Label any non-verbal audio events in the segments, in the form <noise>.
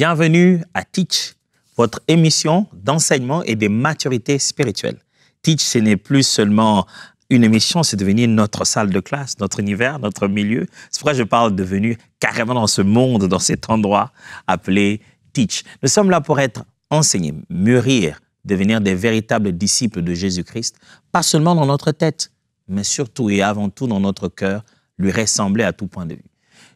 Bienvenue à Teach, votre émission d'enseignement et de maturité spirituelle. Teach, ce n'est plus seulement une émission, c'est devenu notre salle de classe, notre univers, notre milieu. C'est pourquoi je parle devenu carrément dans ce monde, dans cet endroit appelé Teach. Nous sommes là pour être enseignés, mûrir, devenir des véritables disciples de Jésus-Christ, pas seulement dans notre tête, mais surtout et avant tout dans notre cœur, lui ressembler à tout point de vue.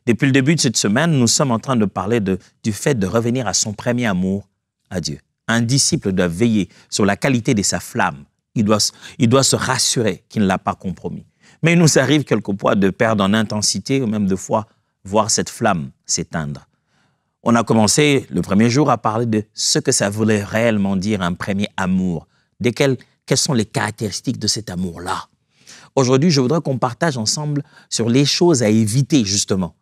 Depuis le début de cette semaine, nous sommes en train de parler du fait de revenir à son premier amour, à Dieu. Un disciple doit veiller sur la qualité de sa flamme. Il doit, il doit se rassurer qu'il ne l'a pas compromis. Mais il nous arrive quelquefois de perdre en intensité ou même de fois voir cette flamme s'éteindre. On a commencé le premier jour à parler de ce que ça voulait réellement dire un premier amour, de quelles sont les caractéristiques de cet amour-là? Aujourd'hui, je voudrais qu'on partage ensemble sur les choses à éviter, justement.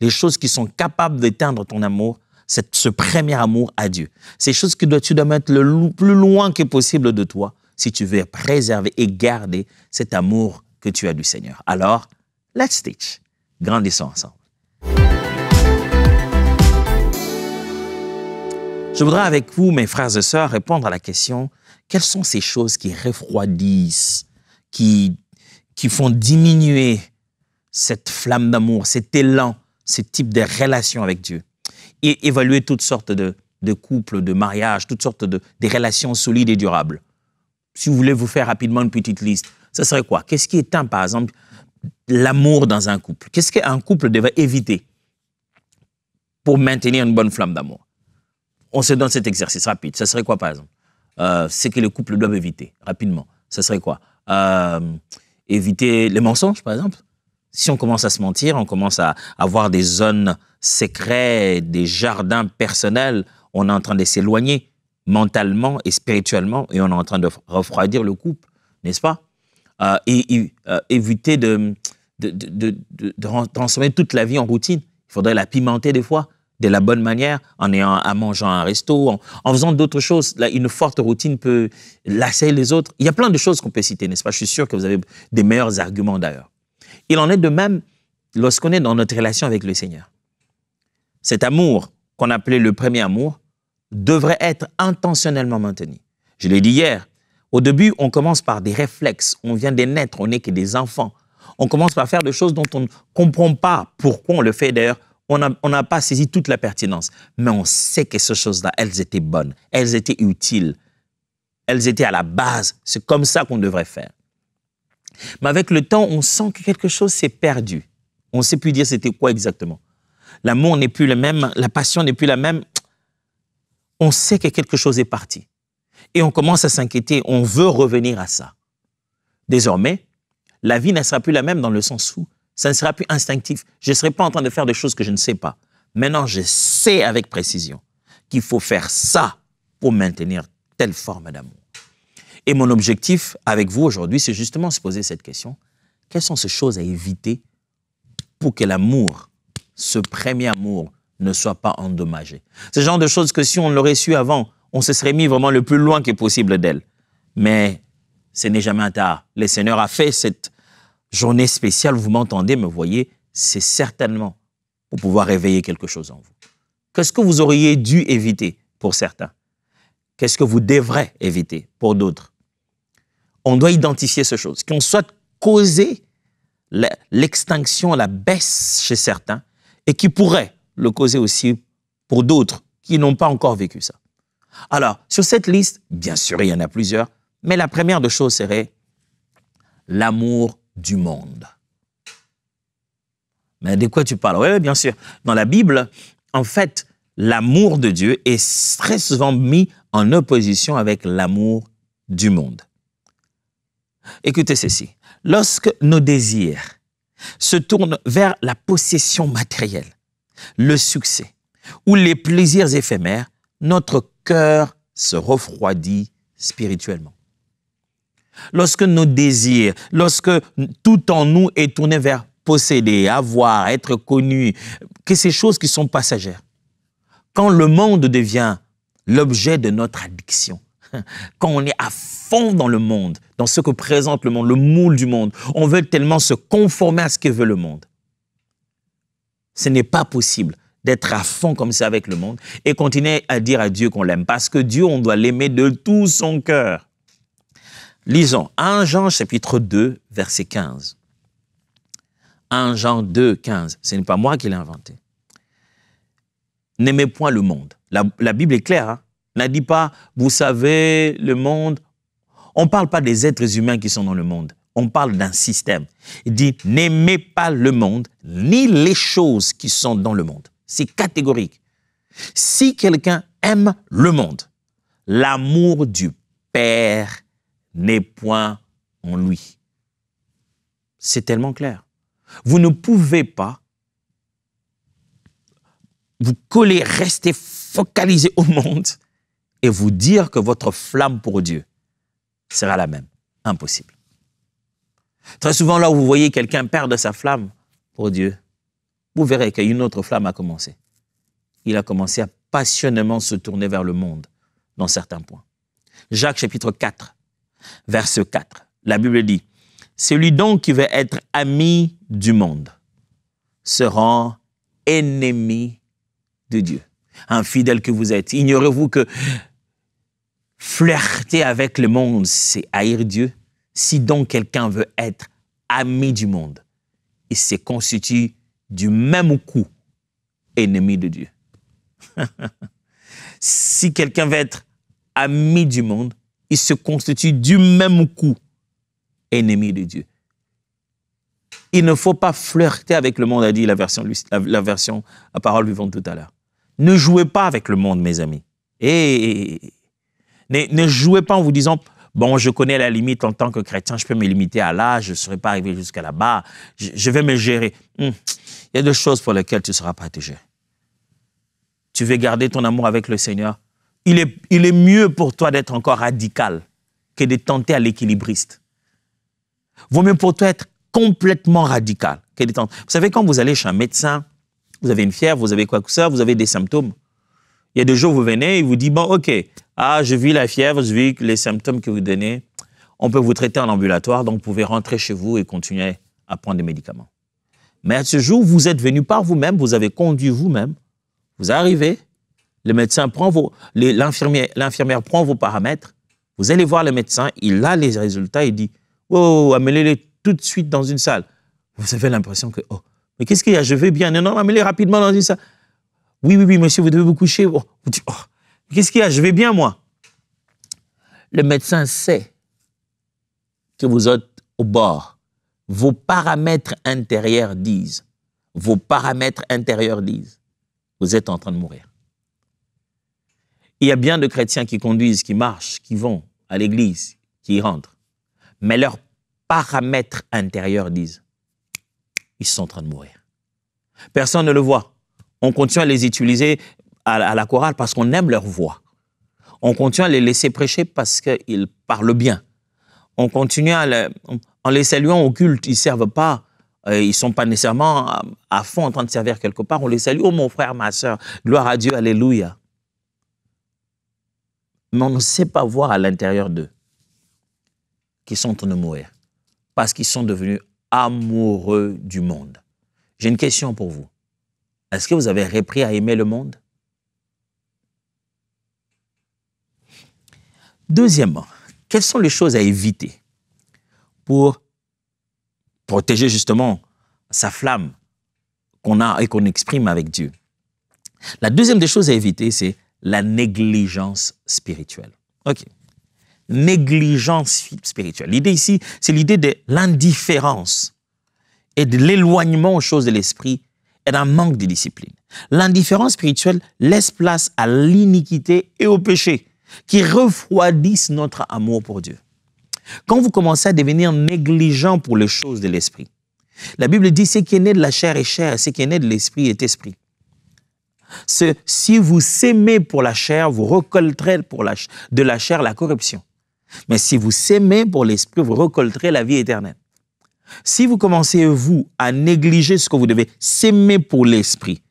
Les choses qui sont capables d'éteindre ton amour, ce premier amour à Dieu. Ces choses que tu dois mettre le plus loin que possible de toi si tu veux préserver et garder cet amour que tu as du Seigneur. Alors, let's teach. Grandissons ensemble. Je voudrais avec vous, mes frères et sœurs, répondre à la question, quelles sont ces choses qui refroidissent, qui qui font diminuer cette flamme d'amour, cet élan, ce type de relation avec Dieu. Et évaluer toutes sortes de, de couples, de mariages, toutes sortes de des relations solides et durables. Si vous voulez vous faire rapidement une petite liste, ce serait quoi? Qu'est-ce qui éteint, par exemple, l'amour dans un couple? Qu'est-ce qu'un couple devrait éviter pour maintenir une bonne flamme d'amour? On se donne cet exercice rapide. Ce serait quoi, par exemple? Euh, C'est que les couples doivent éviter, rapidement. Ce serait quoi? Euh, éviter les mensonges, par exemple? Si on commence à se mentir, on commence à avoir des zones secrètes, des jardins personnels, on est en train de s'éloigner mentalement et spirituellement et on est en train de refroidir le couple, n'est-ce pas? Euh, Et, euh, éviter de, transformer toute la vie en routine. Il faudrait la pimenter des fois de la bonne manière, en ayant à mangeant un resto, en, en faisant d'autres choses. Une forte routine peut lasser les autres. Il y a plein de choses qu'on peut citer, n'est-ce pas? Je suis sûr que vous avez des meilleurs arguments d'ailleurs. Il en est de même lorsqu'on est dans notre relation avec le Seigneur. Cet amour qu'on appelait le premier amour devrait être intentionnellement maintenu. Je l'ai dit hier, au début, on commence par des réflexes. On vient de naître, on n'est que des enfants. On commence par faire des choses dont on ne comprend pas pourquoi on le fait. D'ailleurs, on n'a pas saisi toute la pertinence, mais on sait que ces choses-là, elles étaient bonnes, elles étaient utiles, elles étaient à la base. C'est comme ça qu'on devrait faire. Mais avec le temps, on sent que quelque chose s'est perdu. On ne sait plus dire c'était quoi exactement. L'amour n'est plus le même, la passion n'est plus la même. On sait que quelque chose est parti. Et on commence à s'inquiéter, on veut revenir à ça. Désormais, la vie ne sera plus la même dans le sens où ça ne sera plus instinctif. Je ne serai pas en train de faire des choses que je ne sais pas. Maintenant, je sais avec précision qu'il faut faire ça pour maintenir telle forme d'amour. Et mon objectif avec vous aujourd'hui, c'est justement se poser cette question. Quelles sont ces choses à éviter pour que l'amour, ce premier amour, ne soit pas endommagé? Ce genre de choses que si on l'aurait su avant, on se serait mis vraiment le plus loin que possible d'elle. Mais ce n'est jamais un tard. Le Seigneur a fait cette journée spéciale, vous m'entendez, me voyez, c'est certainement pour pouvoir réveiller quelque chose en vous. Qu'est-ce que vous auriez dû éviter pour certains? Qu'est-ce que vous devrez éviter pour d'autres? On doit identifier ces choses qui ont soit causé l'extinction, la baisse chez certains, et qui pourraient le causer aussi pour d'autres qui n'ont pas encore vécu ça. Alors, sur cette liste, bien sûr, il y en a plusieurs, mais la première de choses serait l'amour du monde. Mais de quoi tu parles? Oui, bien sûr. Dans la Bible, en fait, l'amour de Dieu est très souvent mis en opposition avec l'amour du monde. Écoutez ceci. Lorsque nos désirs se tournent vers la possession matérielle, le succès ou les plaisirs éphémères, notre cœur se refroidit spirituellement lorsque nos désirs, lorsque tout en nous est tourné vers posséder, avoir, être connu, que ces choses qui sont passagères. Quand le monde devient l'objet de notre addiction, <laughs> quand on est à fond dans le monde, dans ce que présente le monde, le moule du monde, on veut tellement se conformer à ce que veut le monde. Ce n'est pas possible d'être à fond comme ça avec le monde et continuer à dire à Dieu qu'on l'aime. Parce que Dieu, on doit l'aimer de tout son cœur. Lisons 1 Jean chapitre 2, verset 15. 1 Jean 2, 15. Ce n'est pas moi qui l'ai inventé. N'aimez point le monde. La, Bible est claire. Hein? N'a dit pas, vous savez, le monde. On ne parle pas des êtres humains qui sont dans le monde. On parle d'un système. Il dit, n'aimez pas le monde, ni les choses qui sont dans le monde. C'est catégorique. Si quelqu'un aime le monde, l'amour du Père n'est point en lui. C'est tellement clair. Vous ne pouvez pas vous coller, rester focalisé au monde et vous dire que votre flamme pour Dieu sera la même. Impossible. Très souvent, là où vous voyez quelqu'un perdre sa flamme pour Dieu, vous verrez qu'une autre flamme a commencé. Il a commencé à passionnément se tourner vers le monde dans certains points. Jacques chapitre 4, verset 4. La Bible dit, Celui donc qui veut être ami du monde se rend ennemi de Dieu. Infidèle que vous êtes, ignorez-vous que flirter avec le monde, c'est haïr Dieu Si donc quelqu'un veut être ami du monde, il se constitue du même coup ennemi de Dieu. <laughs> si quelqu'un veut être ami du monde, il se constitue du même coup ennemi de Dieu. Il ne faut pas flirter avec le monde, a dit la version, la, version à parole vivante tout à l'heure. Ne jouez pas avec le monde, mes amis. Et ne, jouez pas en vous disant, bon, je connais la limite en tant que chrétien, je peux me limiter à là, je ne serai pas arrivé jusqu'à là-bas, je, vais me gérer. Hum, il y a des choses pour lesquelles tu seras gérer. Tu veux garder ton amour avec le Seigneur, il est, il est mieux pour toi d'être encore radical que de tenter à l'équilibriste. Vaut mieux pour toi être complètement radical que de tenter. Vous savez, quand vous allez chez un médecin, vous avez une fièvre, vous avez quoi que ça, vous avez des symptômes. Il y a des jours vous venez, il vous dit, bon, OK, ah, je vis la fièvre, je vis les symptômes que vous donnez. On peut vous traiter en ambulatoire, donc vous pouvez rentrer chez vous et continuer à prendre des médicaments. Mais à ce jour, vous êtes venu par vous-même, vous avez conduit vous-même, vous arrivez, le médecin prend vos, l'infirmière prend vos paramètres, vous allez voir le médecin, il a les résultats, il dit, oh, amenez-les tout de suite dans une salle. Vous avez l'impression que, oh, mais qu'est-ce qu'il y a? Je vais bien. Non, non, amenez-les rapidement dans une salle. Oui, oui, oui, monsieur, vous devez vous coucher. Oh, oh, qu'est-ce qu'il y a? Je vais bien, moi. Le médecin sait que vous êtes au bord. Vos paramètres intérieurs disent, vos paramètres intérieurs disent, vous êtes en train de mourir. Il y a bien de chrétiens qui conduisent, qui marchent, qui vont à l'église, qui y rentrent. Mais leurs paramètres intérieurs disent, ils sont en train de mourir. Personne ne le voit. On continue à les utiliser à, la chorale parce qu'on aime leur voix. On continue à les laisser prêcher parce qu'ils parlent bien. On continue à les, en les saluant au culte, ils ne servent pas euh, ils ne sont pas nécessairement à, fond en train de servir quelque part. On les salue, oh mon frère, ma soeur, gloire à Dieu, alléluia mais on ne sait pas voir à l'intérieur d'eux qu'ils sont en train de mourir parce qu'ils sont devenus amoureux du monde. J'ai une question pour vous. Est-ce que vous avez repris à aimer le monde? Deuxièmement, quelles sont les choses à éviter pour protéger justement sa flamme qu'on a et qu'on exprime avec Dieu? La deuxième des choses à éviter, c'est la négligence spirituelle. OK. Négligence spirituelle. L'idée ici, c'est l'idée de l'indifférence et de l'éloignement aux choses de l'esprit et d'un manque de discipline. L'indifférence spirituelle laisse place à l'iniquité et au péché qui refroidissent notre amour pour Dieu. Quand vous commencez à devenir négligent pour les choses de l'esprit, la Bible dit ce qui est né de la chair est chair, ce qui est né de l'esprit est esprit si vous s'aimez pour la chair, vous récolterez pour de la chair la corruption. Mais si vous s'aimez pour l'esprit, vous récolterez la vie éternelle. Si vous commencez, vous, à négliger ce que vous devez s'aimer pour l'esprit,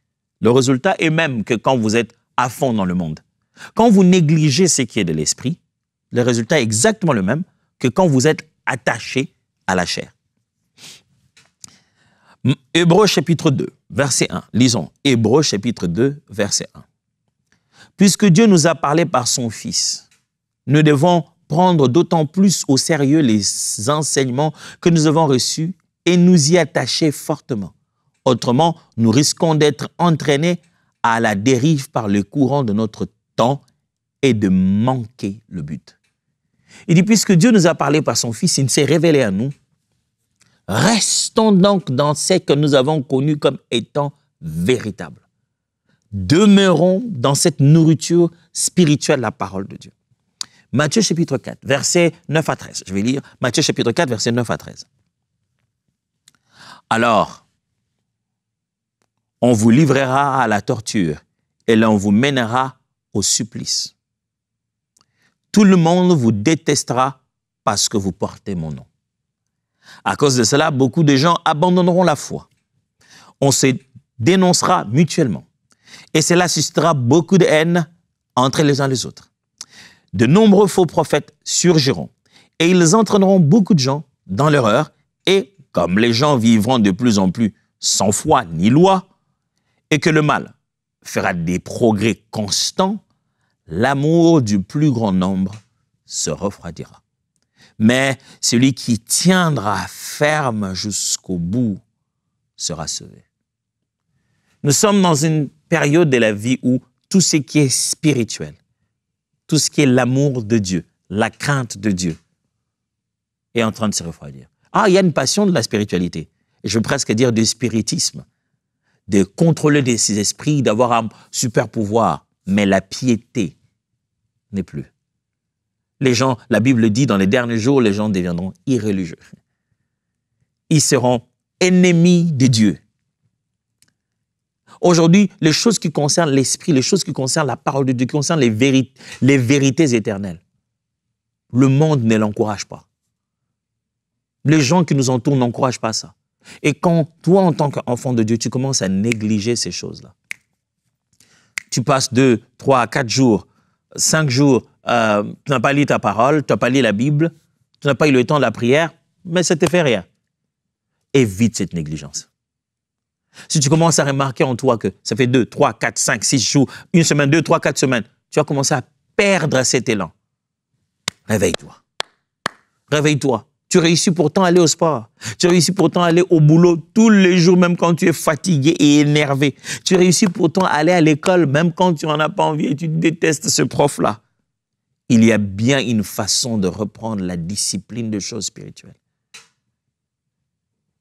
le résultat est même que quand vous êtes à fond dans le monde. Quand vous négligez ce qui est de l'esprit, le résultat est exactement le même que quand vous êtes attaché à la chair. Hébreux chapitre 2, verset 1. Lisons. Hébreux chapitre 2, verset 1. Puisque Dieu nous a parlé par son Fils, nous devons prendre d'autant plus au sérieux les enseignements que nous avons reçus et nous y attacher fortement. Autrement, nous risquons d'être entraînés à la dérive par le courant de notre temps et de manquer le but. Il dit, puisque Dieu nous a parlé par son Fils, il s'est révélé à nous, restons donc dans ce que nous avons connu comme étant véritable. Demeurons dans cette nourriture spirituelle, la parole de Dieu. Matthieu chapitre 4, verset 9 à 13. Je vais lire Matthieu chapitre 4, verset 9 à 13. Alors, on vous livrera à la torture et l'on vous mènera au supplice. Tout le monde vous détestera parce que vous portez mon nom. À cause de cela, beaucoup de gens abandonneront la foi. On se dénoncera mutuellement. Et cela suscitera beaucoup de haine entre les uns les autres. De nombreux faux prophètes surgiront et ils entraîneront beaucoup de gens dans l'erreur et comme les gens vivront de plus en plus sans foi ni loi et que le mal fera des progrès constants, l'amour du plus grand nombre se refroidira. Mais celui qui tiendra ferme jusqu'au bout sera sauvé. Nous sommes dans une période de la vie où tout ce qui est spirituel, tout ce qui est l'amour de Dieu, la crainte de Dieu, est en train de se refroidir. Ah, il y a une passion de la spiritualité. Je veux presque dire du spiritisme, de contrôler ces esprits, d'avoir un super pouvoir. Mais la piété n'est plus. Les gens, la Bible dit, dans les derniers jours, les gens deviendront irréligieux. Ils seront ennemis de Dieu. Aujourd'hui, les choses qui concernent l'esprit, les choses qui concernent la parole de Dieu, qui concernent les, vérités éternelles, le monde ne l'encourage pas. Les gens qui nous entourent n'encouragent pas ça. Et quand toi, en tant qu'enfant de Dieu, tu commences à négliger ces choses-là, tu passes deux, trois, quatre jours, cinq jours, euh, tu n'as pas lu ta parole, tu n'as pas lu la Bible, tu n'as pas eu le temps de la prière, mais ça ne te fait rien. Évite cette négligence. Si tu commences à remarquer en toi que ça fait deux, trois, quatre, cinq, six jours, une semaine, deux, trois, quatre semaines, tu vas commencer à perdre cet élan. Réveille-toi. Réveille-toi. Tu réussis pourtant à aller au sport. Tu réussis pourtant à aller au boulot tous les jours, même quand tu es fatigué et énervé. Tu réussis pourtant à aller à l'école, même quand tu n'en as pas envie et tu détestes ce prof-là. Il y a bien une façon de reprendre la discipline de choses spirituelles.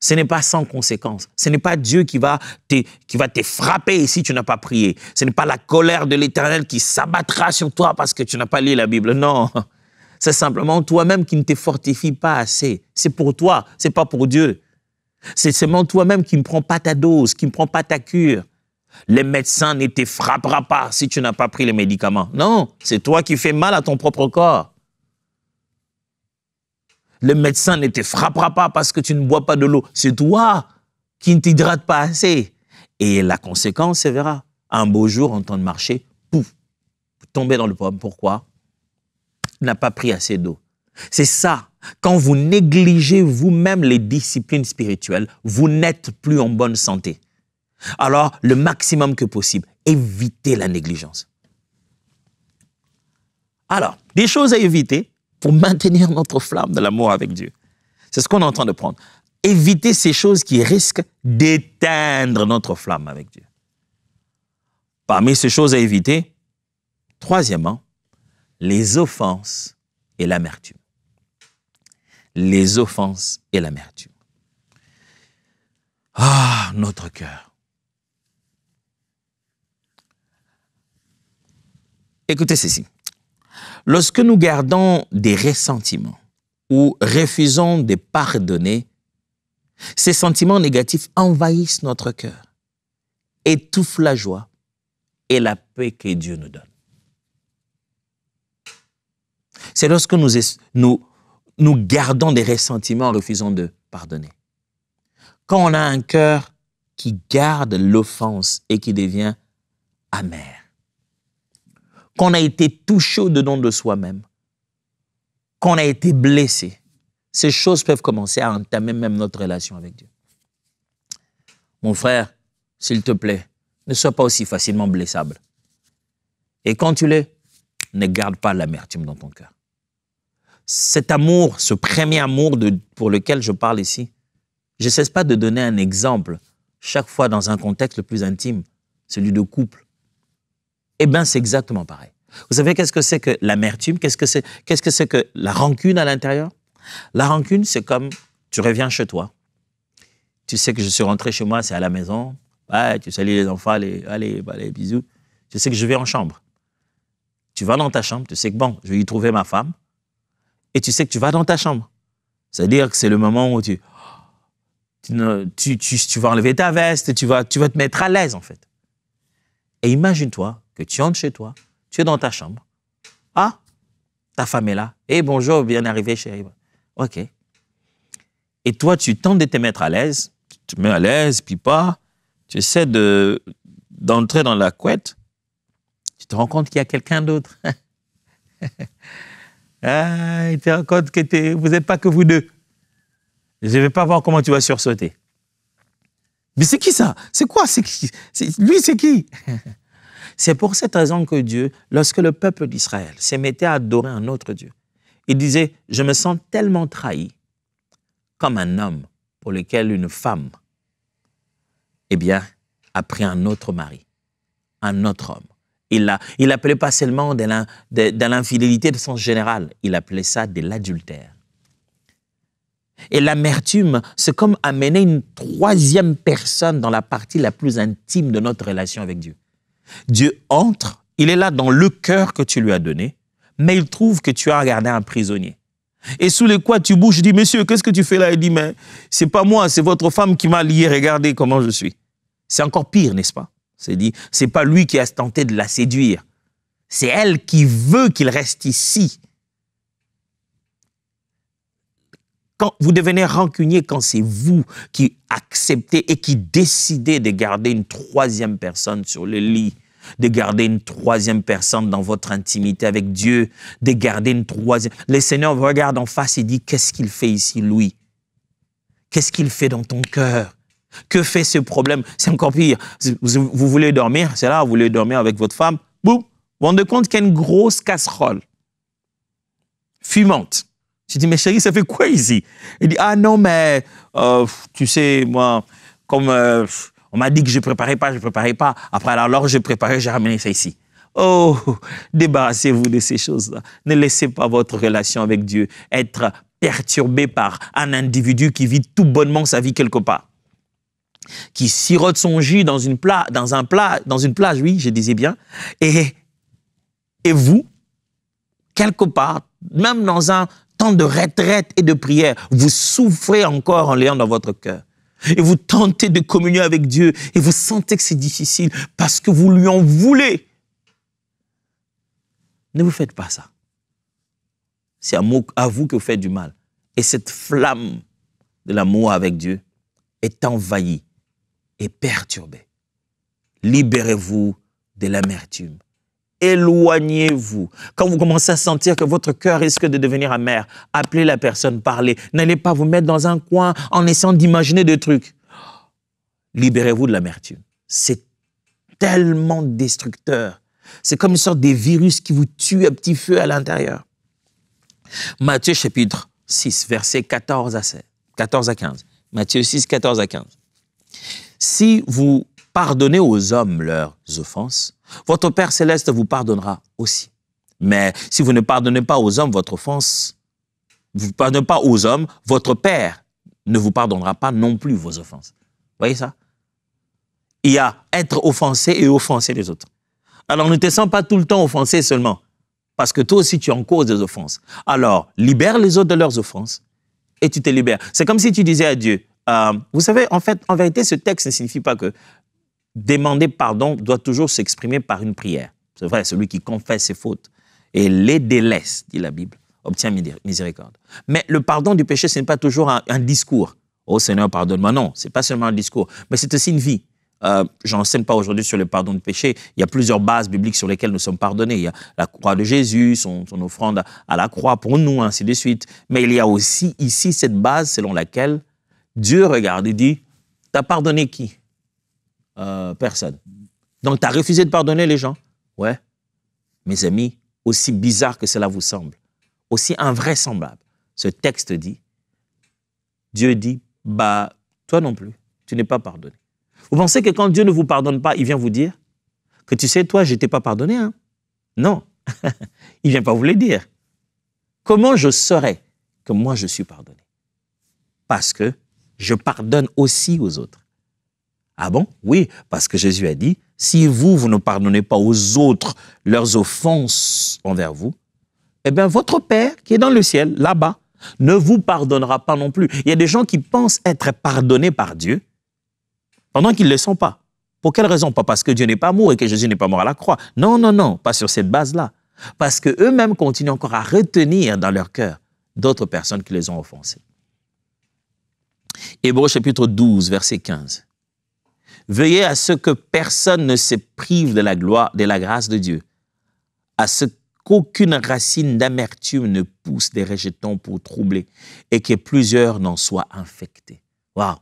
Ce n'est pas sans conséquence. Ce n'est pas Dieu qui va, te, qui va te frapper si tu n'as pas prié. Ce n'est pas la colère de l'Éternel qui s'abattra sur toi parce que tu n'as pas lu la Bible. Non. C'est simplement toi-même qui ne te fortifie pas assez. C'est pour toi, c'est pas pour Dieu. C'est seulement toi-même qui ne prends pas ta dose, qui ne prend pas ta cure. Les médecins ne te frapperont pas si tu n'as pas pris les médicaments. Non, c'est toi qui fais mal à ton propre corps le médecin ne te frappera pas parce que tu ne bois pas de l'eau. C'est toi qui ne t'hydrates pas assez. Et la conséquence, c'est verra. Un beau jour, en temps de marcher, pouf, tomber dans le pomme. Pourquoi? N'as pas pris assez d'eau. C'est ça. Quand vous négligez vous-même les disciplines spirituelles, vous n'êtes plus en bonne santé. Alors, le maximum que possible, évitez la négligence. Alors, des choses à éviter, pour maintenir notre flamme de l'amour avec Dieu. C'est ce qu'on est en train de prendre. Éviter ces choses qui risquent d'éteindre notre flamme avec Dieu. Parmi ces choses à éviter, troisièmement, les offenses et l'amertume. Les offenses et l'amertume. Ah, notre cœur. Écoutez ceci. Lorsque nous gardons des ressentiments ou refusons de pardonner, ces sentiments négatifs envahissent notre cœur, étouffent la joie et la paix que Dieu nous donne. C'est lorsque nous, gardons des ressentiments en refusant de pardonner. Quand on a un cœur qui garde l'offense et qui devient amer, qu'on a été touché au-dedans de soi-même, qu'on a été blessé, ces choses peuvent commencer à entamer même notre relation avec Dieu. Mon frère, s'il te plaît, ne sois pas aussi facilement blessable. Et quand tu l'es, ne garde pas l'amertume dans ton cœur. Cet amour, ce premier amour pour lequel je parle ici, je ne cesse pas de donner un exemple chaque fois dans un contexte le plus intime, celui de couple. Eh bien, c'est exactement pareil. Vous savez qu'est-ce que c'est que l'amertume? Qu'est-ce que c'est qu'est-ce que que la rancune à l'intérieur? La rancune, c'est comme tu reviens chez toi. Tu sais que je suis rentré chez moi, c'est à la maison. Tu salues les enfants, allez, allez, allez, bisous. Tu sais que je vais en chambre. Tu vas dans ta chambre, tu sais que bon, je vais y trouver ma femme. Et tu sais que tu vas dans ta chambre. C'est-à-dire que c'est le moment où tu, tu, tu, vas enlever ta veste, tu vas, tu vas te mettre à l'aise en fait. Et imagine-toi que tu entres chez toi, tu es dans ta chambre. Ah, ta femme est là. Eh, bonjour, bien arrivé, chérie. OK. Et toi, tu tentes de te mettre à l'aise, tu te mets à l'aise, puis pas. Tu essaies de, d'entrer dans la couette. Tu te rends compte qu'il y a quelqu'un d'autre. <laughs> ah, tu te rends compte que vous n'êtes pas que vous deux. Je ne vais pas voir comment tu vas sursauter. Mais c'est qui ça? C'est quoi? Lui, c'est qui? <laughs> C'est pour cette raison que Dieu, lorsque le peuple d'Israël s'est mettait à adorer un autre Dieu, il disait, je me sens tellement trahi comme un homme pour lequel une femme, eh bien, a pris un autre mari, un autre homme. Il n'appelait il pas seulement de l'infidélité de sens général, il appelait ça de l'adultère. Et l'amertume, c'est comme amener une troisième personne dans la partie la plus intime de notre relation avec Dieu. Dieu entre, il est là dans le cœur que tu lui as donné, mais il trouve que tu as regardé un prisonnier. Et sous les quoi tu bouges, je dis, monsieur, qu'est-ce que tu fais là? Il dit, mais c'est pas moi, c'est votre femme qui m'a lié, regardez comment je suis. C'est encore pire, n'est-ce pas? C'est dit, c'est pas lui qui a tenté de la séduire. C'est elle qui veut qu'il reste ici. Quand vous devenez rancunier quand c'est vous qui acceptez et qui décidez de garder une troisième personne sur le lit, de garder une troisième personne dans votre intimité avec Dieu, de garder une troisième. Le Seigneur vous regarde en face et dit, qu'est-ce qu'il fait ici, Louis? Qu'est-ce qu'il fait dans ton cœur? Que fait ce problème? C'est encore pire. Vous, voulez dormir, c'est là, vous voulez dormir avec votre femme, boum, vous vous rendez compte qu'il y a une grosse casserole fumante je dis, mais chérie, ça fait quoi ici? Il dit, ah non, mais euh, tu sais, moi, comme euh, on m'a dit que je ne préparais pas, je ne préparais pas. Après, alors, j'ai préparé, j'ai ramené ça ici. Oh, débarrassez-vous de ces choses-là. Ne laissez pas votre relation avec Dieu être perturbée par un individu qui vit tout bonnement sa vie quelque part. Qui sirote son jus dans, une pla dans un plat, dans une plage, oui, je disais bien. Et, et vous, quelque part, même dans un temps de retraite et de prière, vous souffrez encore en l'ayant dans votre cœur. Et vous tentez de communier avec Dieu et vous sentez que c'est difficile parce que vous lui en voulez. Ne vous faites pas ça. C'est à vous que vous faites du mal. Et cette flamme de l'amour avec Dieu est envahie et perturbée. Libérez-vous de l'amertume éloignez-vous. Quand vous commencez à sentir que votre cœur risque de devenir amer, appelez la personne, parlez. N'allez pas vous mettre dans un coin en essayant d'imaginer des trucs. Libérez-vous de l'amertume. C'est tellement destructeur. C'est comme une sorte de virus qui vous tue à petit feu à l'intérieur. Matthieu chapitre 6, versets 14 à 16, 14 à 15. Matthieu 6, 14 à 15. Si vous pardonnez aux hommes leurs offenses, votre Père céleste vous pardonnera aussi. Mais si vous ne pardonnez pas aux hommes votre offense, vous ne pardonnez pas aux hommes, votre Père ne vous pardonnera pas non plus vos offenses. Voyez ça? Il y a être offensé et offenser les autres. Alors ne te sens pas tout le temps offensé seulement, parce que toi aussi tu es en cause des offenses. Alors libère les autres de leurs offenses et tu te libères. C'est comme si tu disais à Dieu, euh, vous savez, en fait, en vérité, ce texte ne signifie pas que demander pardon doit toujours s'exprimer par une prière. C'est vrai, celui qui confesse ses fautes et les délaisse, dit la Bible, obtient miséricorde. Mais le pardon du péché, ce n'est pas toujours un, discours. Oh Seigneur, pardonne-moi. Non, c'est pas seulement un discours, mais c'est aussi une vie. Euh, Je n'enseigne pas aujourd'hui sur le pardon du péché. Il y a plusieurs bases bibliques sur lesquelles nous sommes pardonnés. Il y a la croix de Jésus, son, offrande à la croix pour nous, ainsi de suite. Mais il y a aussi ici cette base selon laquelle Dieu regarde et dit, t'as pardonné qui? Euh, Personne. Donc, tu as refusé de pardonner les gens? Ouais. Mes amis, aussi bizarre que cela vous semble, aussi invraisemblable, ce texte dit, Dieu dit, bah, toi non plus, tu n'es pas pardonné. Vous pensez que quand Dieu ne vous pardonne pas, il vient vous dire que tu sais, toi, je t'ai pas pardonné, hein? Non, <laughs> il vient pas vous le dire. Comment je saurais que moi je suis pardonné? Parce que je pardonne aussi aux autres. Ah bon? Oui, parce que Jésus a dit, si vous, vous ne pardonnez pas aux autres leurs offenses envers vous, eh bien votre Père qui est dans le ciel, là-bas, ne vous pardonnera pas non plus. Il y a des gens qui pensent être pardonnés par Dieu pendant qu'ils ne le sont pas. Pour quelle raison? Pas parce que Dieu n'est pas mort et que Jésus n'est pas mort à la croix. Non, non, non, pas sur cette base-là. Parce qu'eux-mêmes continuent encore à retenir dans leur cœur d'autres personnes qui les ont offensés. Hébreu chapitre 12, verset 15. Veuillez à ce que personne ne se prive de la gloire, de la grâce de Dieu, à ce qu'aucune racine d'amertume ne pousse des rejetons pour troubler et que plusieurs n'en soient infectés. Waouh!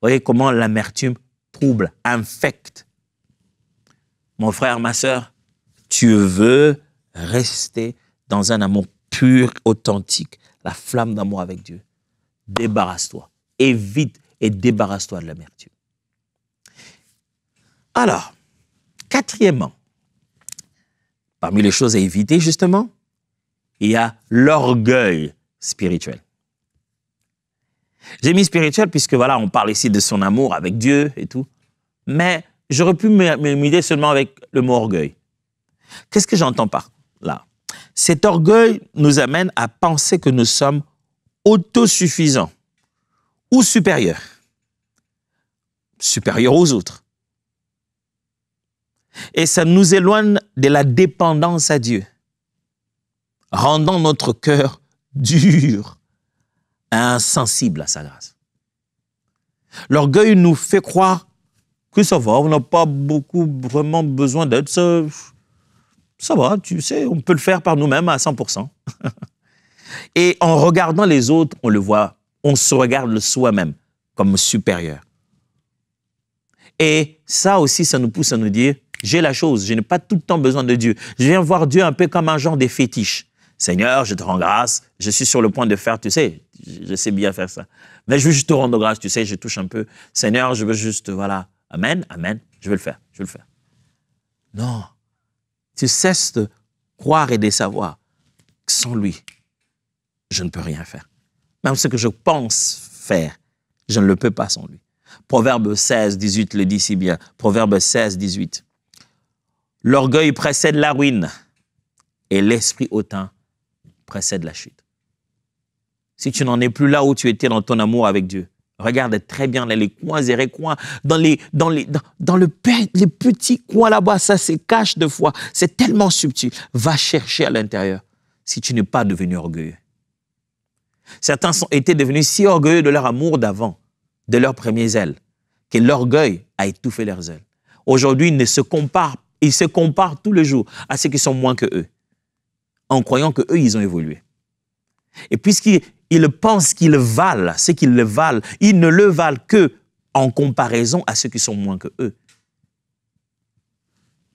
Voyez comment l'amertume trouble, infecte. Mon frère, ma soeur, tu veux rester dans un amour pur, authentique, la flamme d'amour avec Dieu. Débarrasse-toi, évite et débarrasse-toi de l'amertume. Alors, quatrièmement, parmi les choses à éviter, justement, il y a l'orgueil spirituel. J'ai mis spirituel puisque voilà, on parle ici de son amour avec Dieu et tout. Mais j'aurais pu m'aider seulement avec le mot orgueil. Qu'est-ce que j'entends par là? Cet orgueil nous amène à penser que nous sommes autosuffisants ou supérieurs. Supérieurs aux autres. Et ça nous éloigne de la dépendance à Dieu, rendant notre cœur dur, insensible à sa grâce. L'orgueil nous fait croire que ça va, on n'a pas beaucoup vraiment besoin d'aide, ça, ça va, tu sais, on peut le faire par nous-mêmes à 100%. <laughs> Et en regardant les autres, on le voit, on se regarde soi-même comme supérieur. Et ça aussi, ça nous pousse à nous dire, j'ai la chose, je n'ai pas tout le temps besoin de Dieu. Je viens voir Dieu un peu comme un genre de fétiche. Seigneur, je te rends grâce, je suis sur le point de faire, tu sais, je sais bien faire ça. Mais je veux juste te rendre grâce, tu sais, je touche un peu. Seigneur, je veux juste, voilà, Amen, Amen, je veux le faire, je veux le faire. Non, tu cesses de croire et de savoir que sans lui, je ne peux rien faire. Même ce que je pense faire, je ne le peux pas sans lui. Proverbe 16, 18 le dit si bien. Proverbe 16, 18. L'orgueil précède la ruine et l'esprit hautain précède la chute. Si tu n'en es plus là où tu étais dans ton amour avec Dieu, regarde très bien les coins et recoins, dans, les, dans, les, dans, le, les petits coins là-bas, ça se cache de fois. C'est tellement subtil. Va chercher à l'intérieur si tu n'es pas devenu orgueilleux. Certains ont été devenus si orgueilleux de leur amour d'avant, de leurs premiers ailes, que l'orgueil a étouffé leurs ailes. Aujourd'hui, ils se comparent ils se comparent tous les jours à ceux qui sont moins que eux, en croyant que eux, ils ont évolué. Et puisqu'ils pensent qu'ils valent ce qu'ils le valent, ils ne le valent que en comparaison à ceux qui sont moins que eux.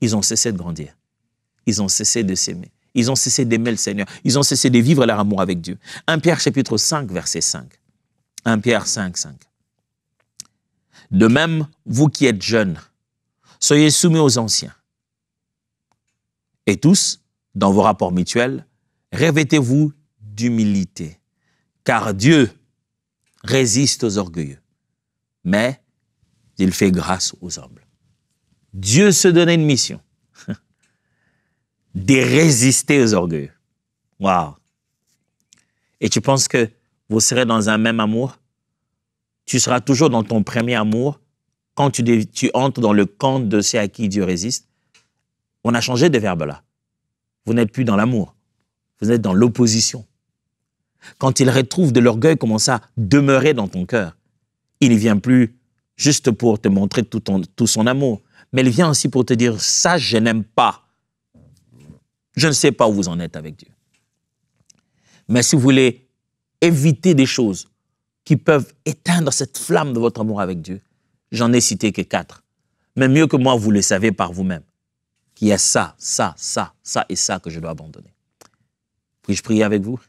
Ils ont cessé de grandir. Ils ont cessé de s'aimer. Ils ont cessé d'aimer le Seigneur. Ils ont cessé de vivre leur amour avec Dieu. 1 Pierre chapitre 5, verset 5. 1 Pierre 5, 5. De même, vous qui êtes jeunes, soyez soumis aux anciens. Et tous, dans vos rapports mutuels, revêtez-vous d'humilité, car Dieu résiste aux orgueilleux, mais il fait grâce aux humbles. Dieu se donnait une mission <laughs> de résister aux orgueilleux. Waouh! Et tu penses que vous serez dans un même amour? Tu seras toujours dans ton premier amour quand tu, tu entres dans le camp de ceux à qui Dieu résiste? On a changé de verbe là. Vous n'êtes plus dans l'amour. Vous êtes dans l'opposition. Quand il retrouve de l'orgueil commence à demeurer dans ton cœur, il ne vient plus juste pour te montrer tout, tout son amour, mais il vient aussi pour te dire, ça, je n'aime pas. Je ne sais pas où vous en êtes avec Dieu. Mais si vous voulez éviter des choses qui peuvent éteindre cette flamme de votre amour avec Dieu, J'en ai cité que quatre. Mais mieux que moi, vous le savez par vous-même. Qu'il y a ça, ça, ça, ça et ça que je dois abandonner. Puis-je prier avec vous?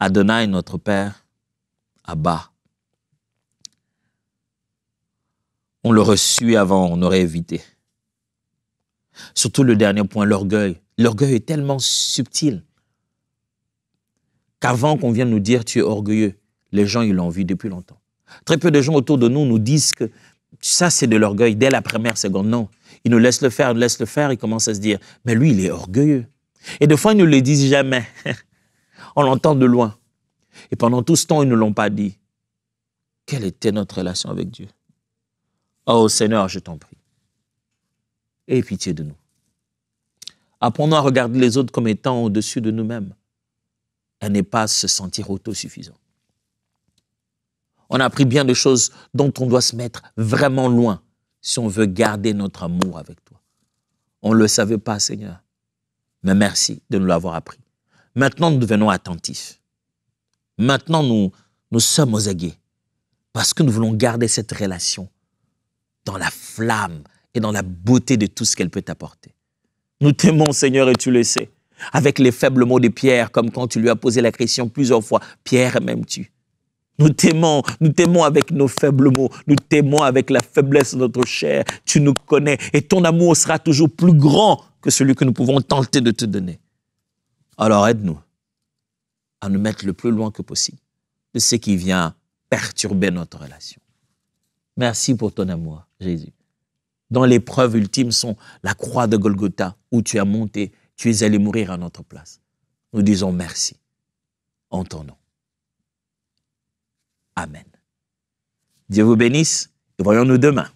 Adonai, notre Père, Abba. On le reçu avant, on aurait évité. Surtout le dernier point, l'orgueil. L'orgueil est tellement subtil qu'avant qu'on vienne nous dire tu es orgueilleux, les gens, ils l'ont vu depuis longtemps. Très peu de gens autour de nous nous disent que ça, c'est de l'orgueil dès la première seconde. Non. Ils nous laissent le faire, ils nous le faire, ils commencent à se dire, mais lui, il est orgueilleux. Et des fois, ils ne le disent jamais. <laughs> On l'entend de loin. Et pendant tout ce temps, ils ne l'ont pas dit. Quelle était notre relation avec Dieu? Oh Seigneur, je t'en prie. Aie pitié de nous. Apprenons à regarder les autres comme étant au-dessus de nous-mêmes et n'est pas se sentir autosuffisant. On a appris bien de choses dont on doit se mettre vraiment loin si on veut garder notre amour avec toi. On ne le savait pas, Seigneur. Mais merci de nous l'avoir appris. Maintenant, nous devenons attentifs. Maintenant, nous, nous sommes aux aguets parce que nous voulons garder cette relation dans la flamme et dans la beauté de tout ce qu'elle peut apporter. Nous t'aimons, Seigneur, et tu le sais, avec les faibles mots de Pierre, comme quand tu lui as posé la question plusieurs fois, Pierre, m'aimes-tu? Nous t'aimons, nous t'aimons avec nos faibles mots, nous t'aimons avec la faiblesse de notre chair. Tu nous connais et ton amour sera toujours plus grand que celui que nous pouvons tenter de te donner. Alors aide-nous à nous mettre le plus loin que possible de ce qui vient perturber notre relation. Merci pour ton amour, Jésus. Dans l'épreuve ultime sont la croix de Golgotha où tu as monté, tu es allé mourir à notre place. Nous disons merci en ton nom. Amen. Dieu vous bénisse et voyons-nous demain.